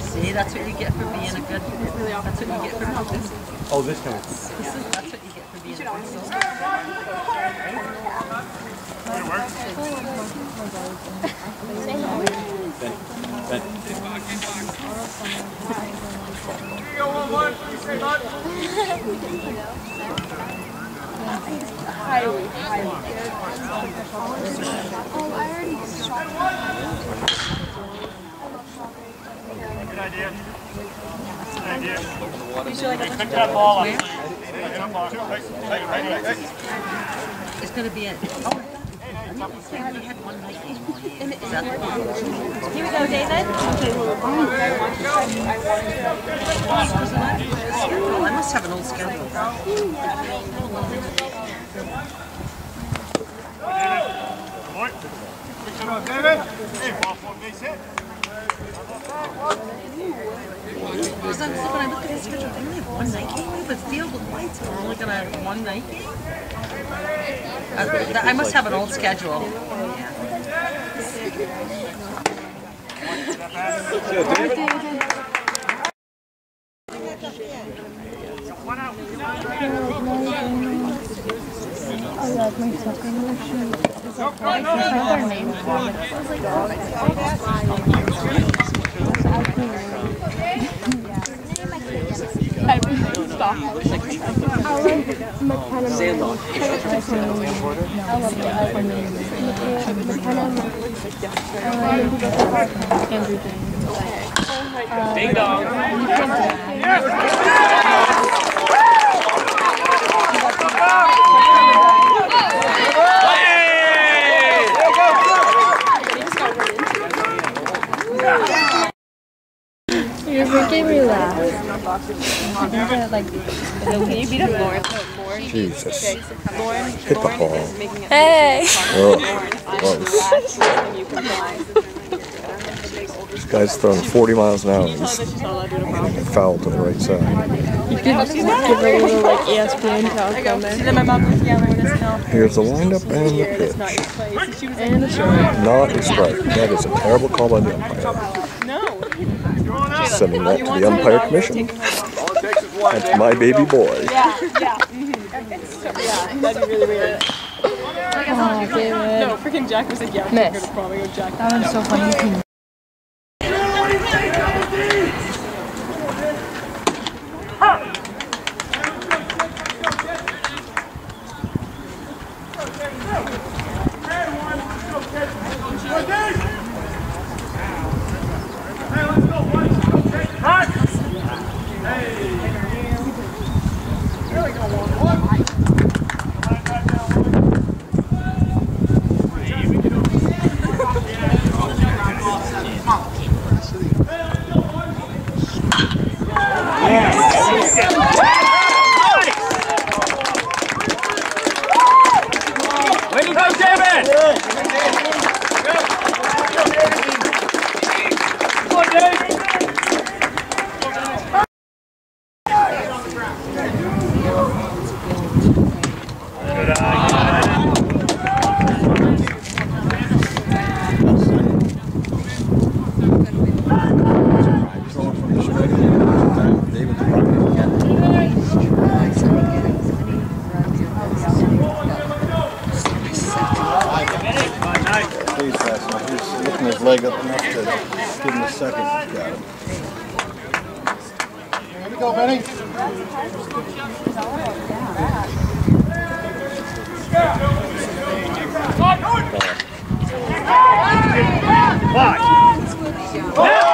See, that's what you get for being a good. That's what you get for being. Oh, this time. This is, that's what you get for being a good soldier. Ben. Here you go, one, one. Say bud. Pick that ball up. It's going to be a. Here we go, David. Oh, I must have an old schedule. David. Hey. Because I'm, when I look at his schedule, they only have one night game. But Field with Lights are only going to have one night game. I, I must have an old schedule. Yeah. One out. You're making me laugh. Like, Can you beat up Lauren? No, Lauren. Jesus. Okay, Lauren. Hit the Lauren ball. is making a hey. Oh, Lauren. I'm the last person you. This guy's throwing 40 miles an hour. He's that she's to do it tomorrow. foul to the right side. You could give her a little like E ESPN talk on there. then my mom was yelling at us now. Here's the windup and the Here, it's not pitch. And she was like, And a short. Not a strike. That is a terrible call by the umpire. No. Sending that to the umpire commission. That's my baby boy. Yeah, yeah. Yeah, that'd be really weird. Oh, David. No, freaking Jack was like, yeah, Miss. we're gonna probably go Jack. That one's so funny. Way leg up enough to give him a second got him. Here we go, Benny. Five. Five.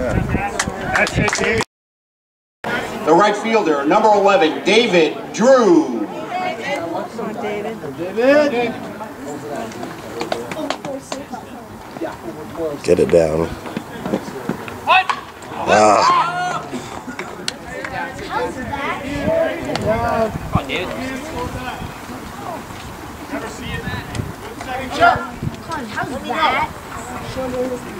David. The right fielder, number 11, David Drew. Get it down. Ah, How's that? That one just goes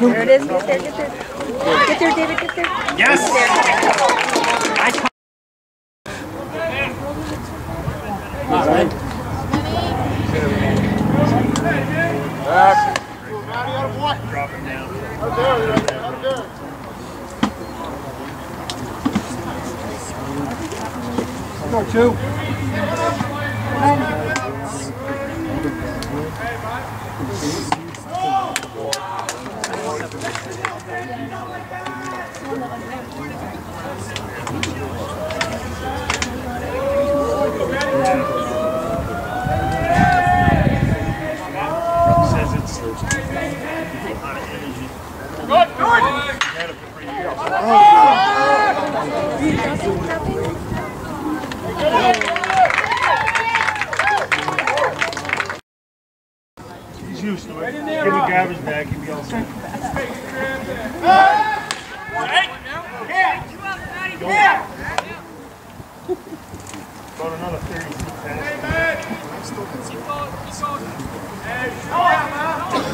There it is. Get there, get there. Get there, David, get there. Yes. Drop him down. Says it's a lot of energy. Had it for three years. He's used to it. Give him a garbage bag, he'll be all set. About another 30 feet past.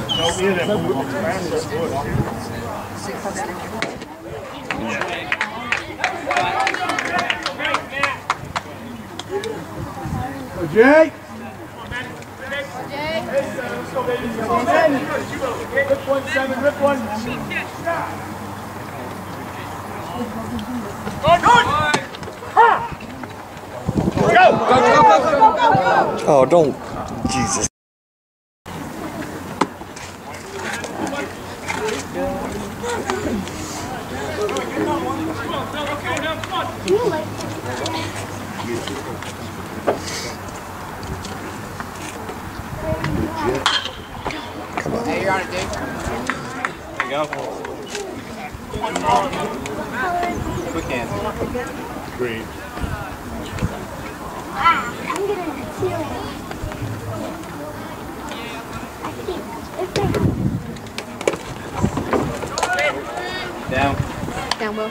No, we had that move as fast as it would. Jay? oh, don't. Jesus. Come on. Hey, you're on it, Dave. There you go. Quick answer. Great. Ah, I'm gonna feel it. I think if they Down. Down, Will.